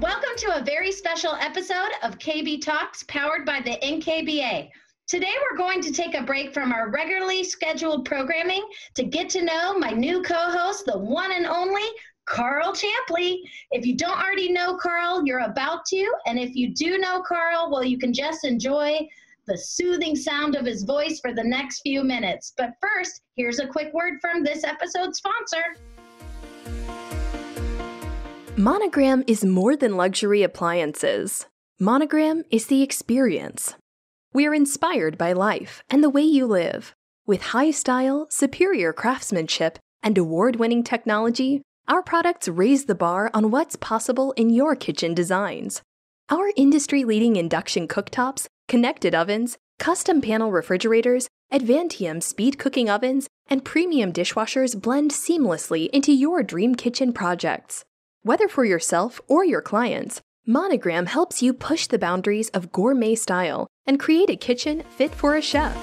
Welcome to a very special episode of KB Talks powered by the NKBA. Today, we're going to take a break from our regularly scheduled programming to get to know my new co host, the one and only Karl Champley. If you don't already know Karl, you're about to. And if you do know Karl, well, you can just enjoy the soothing sound of his voice for the next few minutes. But first, here's a quick word from this episode's sponsor. Monogram is more than luxury appliances. Monogram is the experience. We are inspired by life and the way you live. With high style, superior craftsmanship, and award winning technology, our products raise the bar on what's possible in your kitchen designs. Our industry leading induction cooktops, connected ovens, custom panel refrigerators, Advantium speed cooking ovens, and premium dishwashers blend seamlessly into your dream kitchen projects. Whether for yourself or your clients, Monogram helps you push the boundaries of gourmet style and create a kitchen fit for a chef.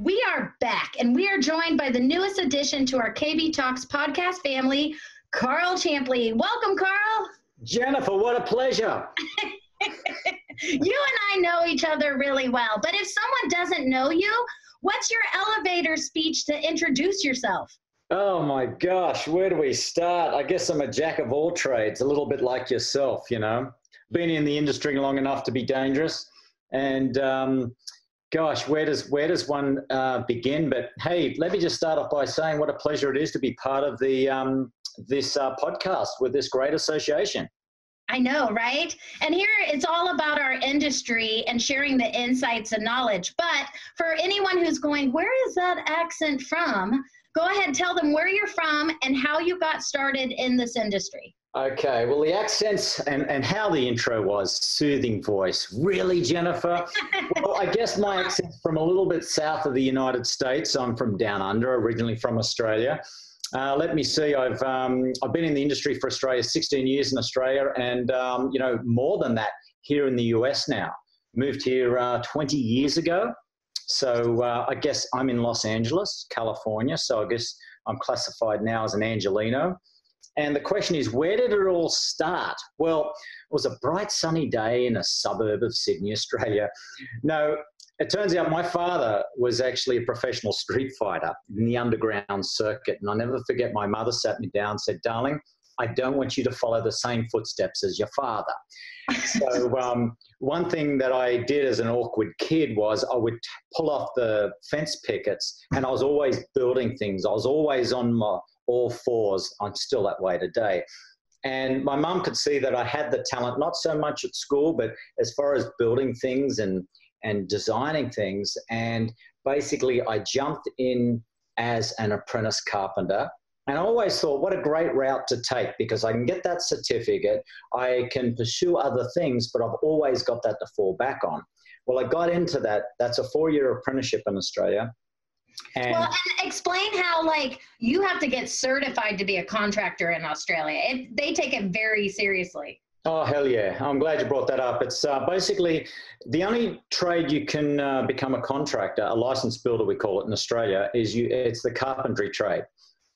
We are back, and we are joined by the newest addition to our KB Talks podcast family, Karl Champley. Welcome, Karl. Jennifer, what a pleasure. you and I know each other really well, but if someone doesn't know you, what's your elevator speech to introduce yourself? Oh my gosh, where do we start? I guess I'm a jack of all trades, a little bit like yourself, you know. Been in the industry long enough to be dangerous, and um, gosh, where does where does one uh, begin? But hey, let me just start off by saying what a pleasure it is to be part of the um, this uh, podcast with this great association. I know, right? And here it's all about our industry and sharing the insights and knowledge. But for anyone who's going, where is that accent from? Go ahead, and tell them where you're from and how you got started in this industry. Okay, well, the accents and, and how the intro was soothing voice. Really, Jennifer? well, I guess my accent's from a little bit south of the United States. I'm from down under, originally from Australia. Uh, let me see. I've um, I've been in the industry for Australia 16 years in Australia, and um, you know more than that here in the US now. Moved here uh, 20 years ago, so uh, I guess I'm in Los Angeles, California. So I guess I'm classified now as an Angeleno. And the question is, where did it all start? Well, it was a bright sunny day in a suburb of Sydney, Australia. No, it turns out my father was actually a professional street fighter in the underground circuit. And I never forget my mother sat me down and said, Darling, I don't want you to follow the same footsteps as your father. so, um, one thing that I did as an awkward kid was I would pull off the fence pickets and I was always building things. I was always on my all fours. I'm still that way today. And my mum could see that I had the talent, not so much at school, but as far as building things and, and designing things. And basically, I jumped in as an apprentice carpenter and I always thought, what a great route to take because I can get that certificate, I can pursue other things, but I've always got that to fall back on. Well, I got into that. That's a four year apprenticeship in Australia. And well, and explain how like you have to get certified to be a contractor in Australia. It, they take it very seriously. Oh hell yeah! I'm glad you brought that up. It's uh, basically the only trade you can uh, become a contractor, a licensed builder, we call it in Australia, is you. It's the carpentry trade.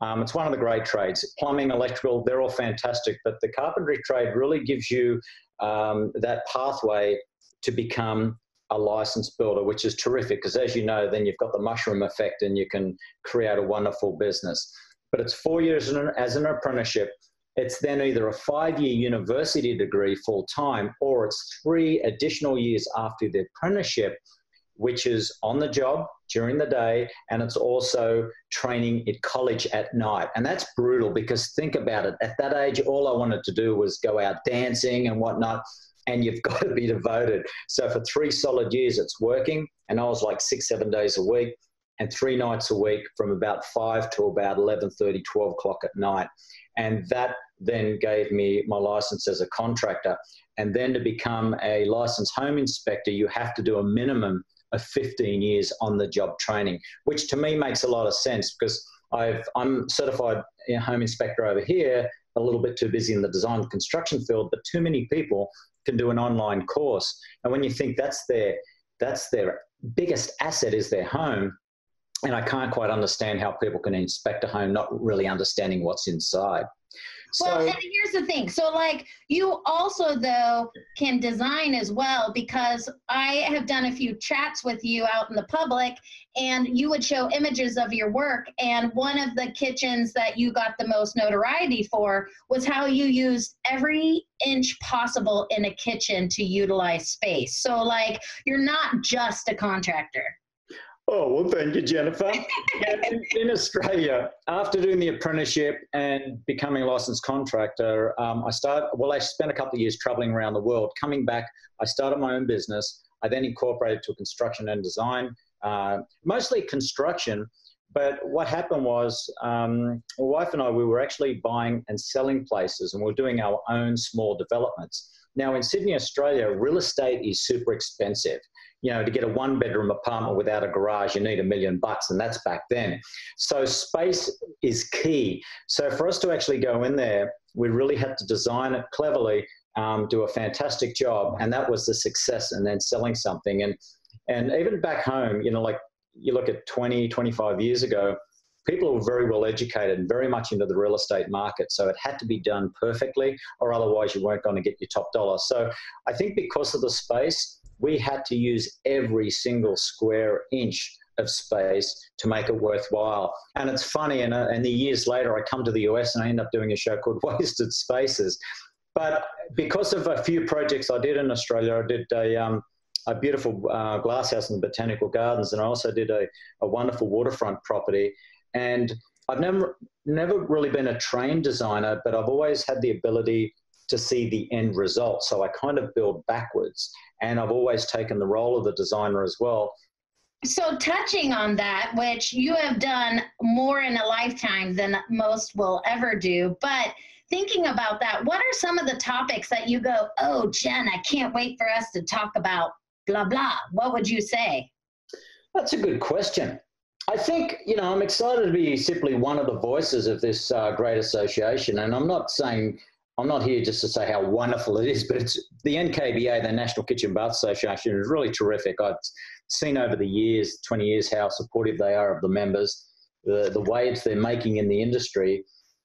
Um, it's one of the great trades. Plumbing, electrical, they're all fantastic, but the carpentry trade really gives you um, that pathway to become a licensed builder, which is terrific because, as you know, then you've got the mushroom effect and you can create a wonderful business. But it's four years as an apprenticeship. It's then either a five year university degree full time or it's three additional years after the apprenticeship which is on the job during the day and it's also training at college at night. And that's brutal because think about it. At that age, all I wanted to do was go out dancing and whatnot. And you've got to be devoted. So for three solid years, it's working. And I was like six, seven days a week and three nights a week from about five to about 11.30, 12 o'clock at night. And that then gave me my license as a contractor. And then to become a licensed home inspector, you have to do a minimum of 15 years on the job training, which to me makes a lot of sense because I've, I'm certified home inspector over here, a little bit too busy in the design and construction field, but too many people can do an online course. And when you think that's their, that's their biggest asset is their home, and I can't quite understand how people can inspect a home not really understanding what's inside. So, well, and here's the thing. So, like, you also, though, can design as well because I have done a few chats with you out in the public, and you would show images of your work. And one of the kitchens that you got the most notoriety for was how you used every inch possible in a kitchen to utilize space. So, like, you're not just a contractor. Oh, well, thank you, Jennifer. in, in, Australia, after doing the apprenticeship and becoming a licensed contractor, um, I started, well, I spent a couple of years traveling around the world. Coming back, I started my own business. I then incorporated to construction and design, uh, mostly construction. But what happened was, um, my wife and I, we were actually buying and selling places and we we're doing our own small developments. Now, in Sydney, Australia, real estate is super expensive you know, to get a one bedroom apartment without a garage, you need a million bucks, and that's back then. So space is key. So for us to actually go in there, we really had to design it cleverly, um, do a fantastic job, and that was the success. And then selling something, and and even back home, you know, like you look at 20, 25 years ago, people were very well educated and very much into the real estate market. So it had to be done perfectly, or otherwise you weren't going to get your top dollar. So I think because of the space, we had to use every single square inch of space to make it worthwhile. And it's funny, and, uh, and the years later, I come to the US and I end up doing a show called Wasted Spaces. But because of a few projects I did in Australia, I did a, um, a beautiful uh, glasshouse in the Botanical Gardens, and I also did a, a wonderful waterfront property. And I've never, never really been a trained designer, but I've always had the ability to see the end result. So I kind of build backwards. And I've always taken the role of the designer as well. So, touching on that, which you have done more in a lifetime than most will ever do, but thinking about that, what are some of the topics that you go, oh, Jen, I can't wait for us to talk about blah, blah? What would you say? That's a good question. I think, you know, I'm excited to be simply one of the voices of this uh, great association. And I'm not saying I'm not here just to say how wonderful it is, but it's the NKBA, the National Kitchen Bath Association, is really terrific. I've seen over the years, 20 years, how supportive they are of the members, the, the waves they're making in the industry.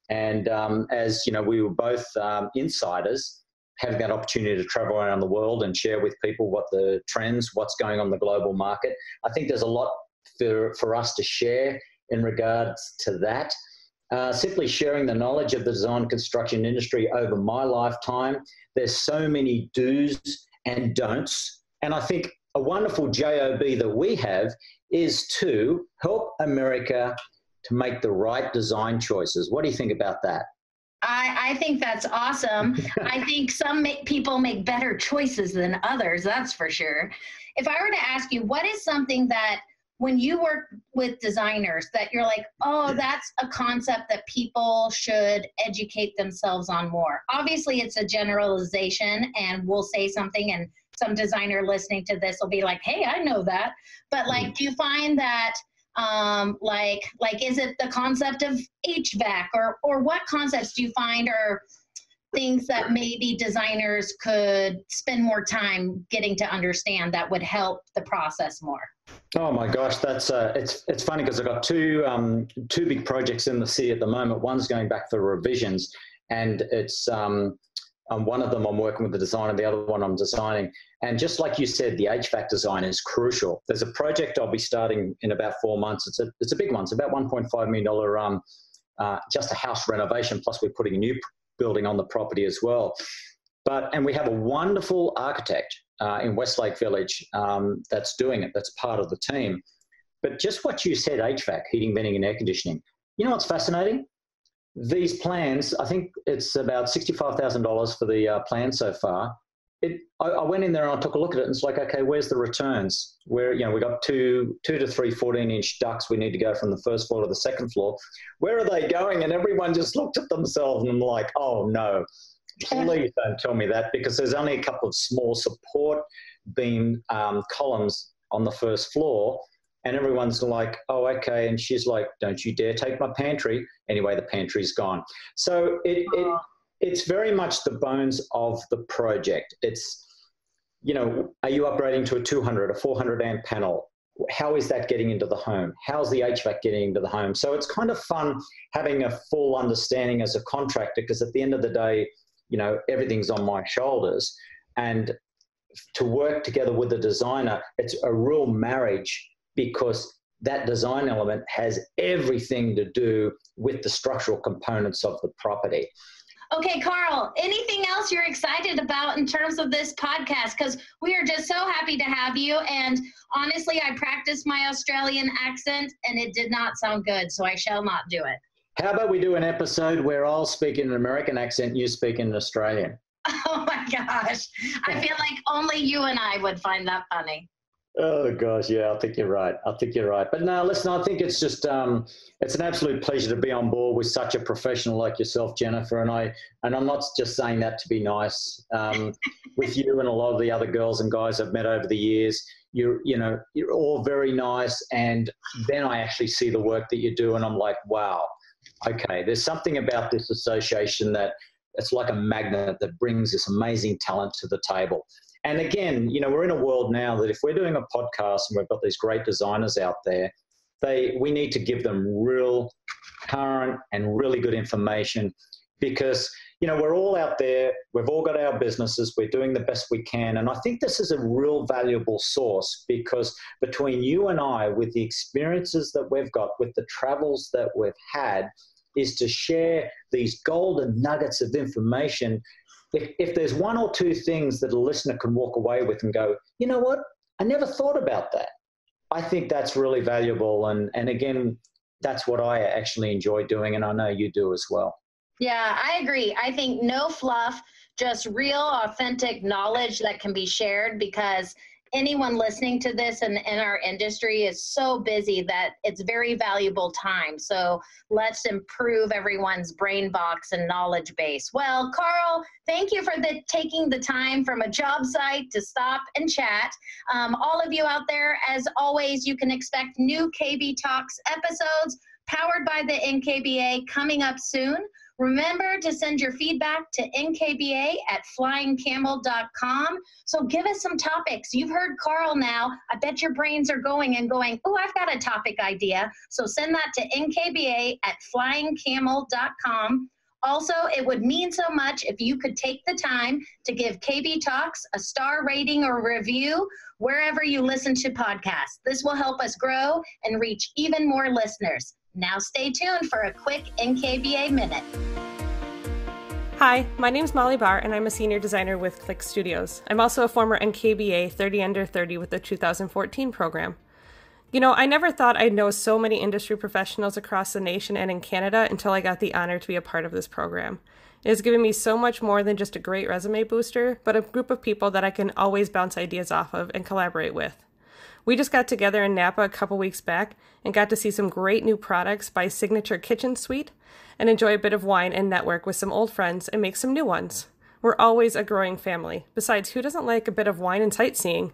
And um, as you know, we were both um, insiders, having that opportunity to travel around the world and share with people what the trends, what's going on the global market. I think there's a lot for, for us to share in regards to that. Uh, simply sharing the knowledge of the design construction industry over my lifetime. There's so many do's and don'ts. And I think a wonderful JOB that we have is to help America to make the right design choices. What do you think about that? I, I think that's awesome. I think some make, people make better choices than others, that's for sure. If I were to ask you, what is something that when you work with designers that you're like, oh, that's a concept that people should educate themselves on more? Obviously, it's a generalization, and we'll say something, and some designer listening to this will be like, hey, I know that. But like, do you find that? Um, like, like, is it the concept of HVAC, or or what concepts do you find are things that maybe designers could spend more time getting to understand that would help the process more? Oh my gosh, that's uh, it's it's funny because I've got two um, two big projects in the sea at the moment. One's going back for revisions, and it's um, um, one of them I'm working with the designer, the other one I'm designing. And just like you said, the HVAC design is crucial. There's a project I'll be starting in about four months. It's a it's a big one. It's about 1.5 million dollar um, uh, just a house renovation. Plus, we're putting a new building on the property as well. But and we have a wonderful architect uh, in Westlake Village um, that's doing it. That's part of the team. But just what you said, HVAC, heating, venting, and air conditioning. You know what's fascinating? These plans, I think it's about sixty-five thousand dollars for the uh, plan so far. It, I, I, went in there and I took a look at it, and it's like, okay, where's the returns? Where you know we got two, two to three 14-inch ducts. We need to go from the first floor to the second floor. Where are they going? And everyone just looked at themselves and I'm like, oh no, please don't tell me that because there's only a couple of small support beam um, columns on the first floor. And everyone's like, oh, okay. And she's like, don't you dare take my pantry. Anyway, the pantry's gone. So it, it it's very much the bones of the project. It's, you know, are you upgrading to a 200, a 400 amp panel? how is that getting into the home? How's the HVAC getting into the home? So it's kind of fun having a full understanding as a contractor because at the end of the day, you know, everything's on my shoulders. And to work together with the designer, it's a real marriage because that design element has everything to do with the structural components of the property. Okay, Karl, anything else you're excited about in terms of this podcast? Because we are just so happy to have you. And honestly, I practiced my Australian accent and it did not sound good, so I shall not do it. How about we do an episode where I'll speak in an American accent, you speak in an Australian? Oh my gosh. I feel like only you and I would find that funny. Oh gosh, yeah, I think you're right. I think you're right. But no, listen, I think it's just um, it's an absolute pleasure to be on board with such a professional like yourself, Jennifer. And I and I'm not just saying that to be nice. Um, with you and a lot of the other girls and guys I've met over the years, you're you know you're all very nice. And then I actually see the work that you do, and I'm like, wow, okay, there's something about this association that it's like a magnet that brings this amazing talent to the table. And again, you know, we're in a world now that if we're doing a podcast and we've got these great designers out there, they we need to give them real current and really good information because you know we're all out there we've all got our businesses we're doing the best we can and i think this is a real valuable source because between you and i with the experiences that we've got with the travels that we've had is to share these golden nuggets of information if, if there's one or two things that a listener can walk away with and go, you know what, I never thought about that. I think that's really valuable. And, and again, that's what I actually enjoy doing, and I know you do as well. Yeah, I agree. I think no fluff, just real, authentic knowledge that can be shared because anyone listening to this in, in our industry is so busy that it's very valuable time. So let's improve everyone's brain box and knowledge base. Well, Karl, thank you for the, taking the time from a job site to stop and chat. Um, all of you out there, as always, you can expect new KB Talks episodes powered by the NKBA coming up soon. Remember to send your feedback to nkba at flyingcamel.com. So give us some topics. You've heard Karl now. I bet your brains are going and going, oh, I've got a topic idea. So send that to nkba at flyingcamel.com. Also, it would mean so much if you could take the time to give KB Talks a star rating or review wherever you listen to podcasts. This will help us grow and reach even more listeners. Now stay tuned for a quick NKBA Minute. Hi, my name is Molly Barr, and I'm a senior designer with Click Studios. I'm also a former NKBA 30 Under 30 with the 2014 program. You know, I never thought I'd know so many industry professionals across the nation and in Canada until I got the honor to be a part of this program. It has given me so much more than just a great resume booster, but a group of people that I can always bounce ideas off of and collaborate with. We just got together in Napa a couple weeks back and got to see some great new products by Signature Kitchen Suite and enjoy a bit of wine and network with some old friends and make some new ones. We're always a growing family. Besides, who doesn't like a bit of wine and sightseeing?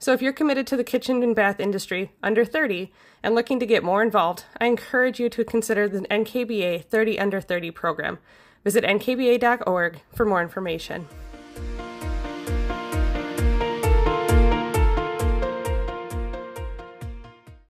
So if you're committed to the kitchen and bath industry under 30 and looking to get more involved, I encourage you to consider the NKBA 30 under 30 program. Visit nkba.org for more information.